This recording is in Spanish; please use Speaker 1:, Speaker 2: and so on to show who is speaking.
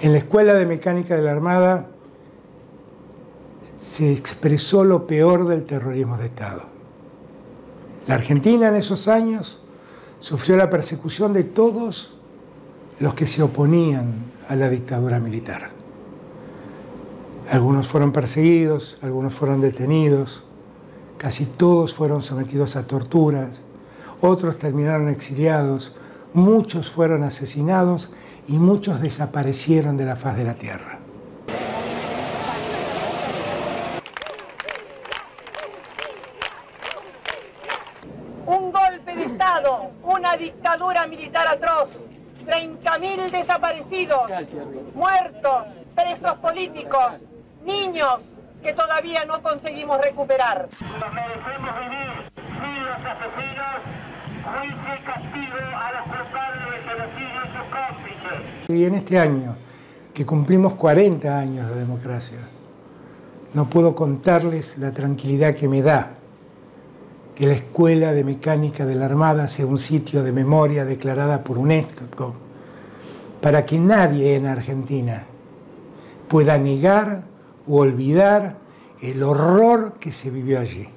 Speaker 1: En la Escuela de Mecánica de la Armada se expresó lo peor del terrorismo de Estado. La Argentina en esos años sufrió la persecución de todos los que se oponían a la dictadura militar. Algunos fueron perseguidos, algunos fueron detenidos, casi todos fueron sometidos a torturas, otros terminaron exiliados, muchos fueron asesinados y muchos desaparecieron de la faz de la tierra.
Speaker 2: Un golpe de Estado, una dictadura militar atroz, 30.000 desaparecidos, muertos, presos políticos, niños que todavía no conseguimos recuperar.
Speaker 3: Merecemos vivir sin los asesinos, juicio y castigo a los culpables del genocidio y sus
Speaker 1: Y en este año, que cumplimos 40 años de democracia, no puedo contarles la tranquilidad que me da que la Escuela de Mecánica de la Armada sea un sitio de memoria declarada por UNESCO, para que nadie en Argentina pueda negar o olvidar el horror que se vivió allí.